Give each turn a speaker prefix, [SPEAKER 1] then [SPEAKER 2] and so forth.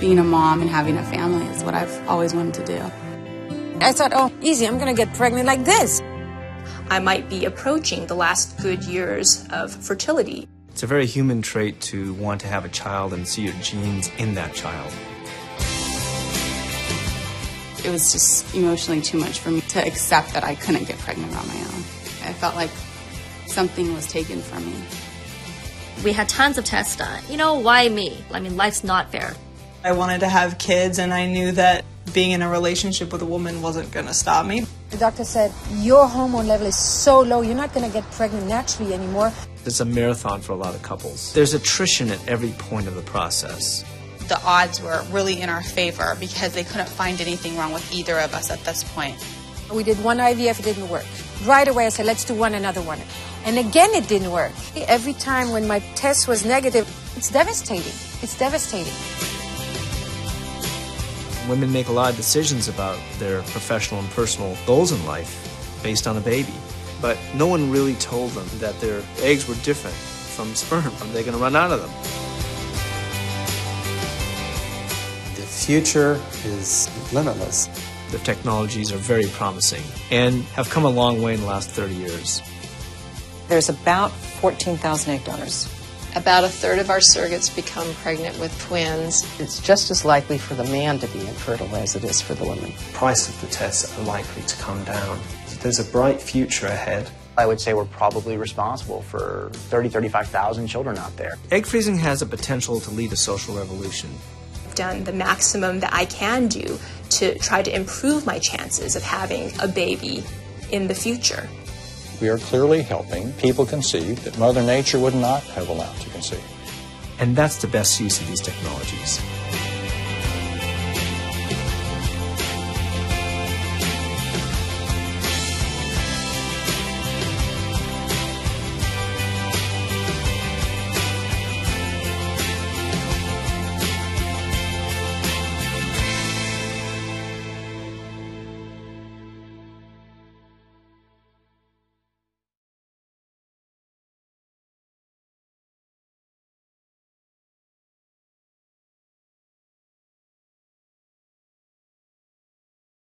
[SPEAKER 1] being a mom and having a family is what I've always wanted to do.
[SPEAKER 2] I thought, oh, easy, I'm going to get pregnant like this.
[SPEAKER 3] I might be approaching the last good years of fertility.
[SPEAKER 4] It's a very human trait to want to have a child and see your genes in that child.
[SPEAKER 1] It was just emotionally too much for me to accept that I couldn't get pregnant on my own. I felt like something was taken from me.
[SPEAKER 5] We had tons of tests done. You know, why me? I mean, life's not fair.
[SPEAKER 6] I wanted to have kids, and I knew that being in a relationship with a woman wasn't going to stop me.
[SPEAKER 2] The doctor said, Your hormone level is so low, you're not going to get pregnant naturally anymore.
[SPEAKER 4] It's a marathon for a lot of couples. There's attrition at every point of the process.
[SPEAKER 1] The odds were really in our favor because they couldn't find anything wrong with either of us at this point.
[SPEAKER 2] We did one IVF, it didn't work. Right away, I said, let's do one another one. And again, it didn't work. Every time when my test was negative, it's devastating. It's devastating.
[SPEAKER 4] Women make a lot of decisions about their professional and personal goals in life based on a baby. But no one really told them that their eggs were different from sperm. Are They're going to run out of them.
[SPEAKER 7] The future is limitless.
[SPEAKER 4] The technologies are very promising and have come a long way in the last 30 years.
[SPEAKER 8] There's about 14,000 egg donors.
[SPEAKER 9] About a third of our surrogates become pregnant with twins.
[SPEAKER 10] It's just as likely for the man to be infertile as it is for the woman.
[SPEAKER 11] Price of the tests are likely to come down. There's a bright future ahead.
[SPEAKER 12] I would say we're probably responsible for 30, 35,000 children out there.
[SPEAKER 4] Egg freezing has a potential to lead a social revolution.
[SPEAKER 3] I've done the maximum that I can do to try to improve my chances of having a baby in the future.
[SPEAKER 13] We are clearly helping people conceive that Mother Nature would not have allowed to conceive.
[SPEAKER 4] And that's the best use of these technologies.